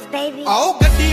baby. Oh, good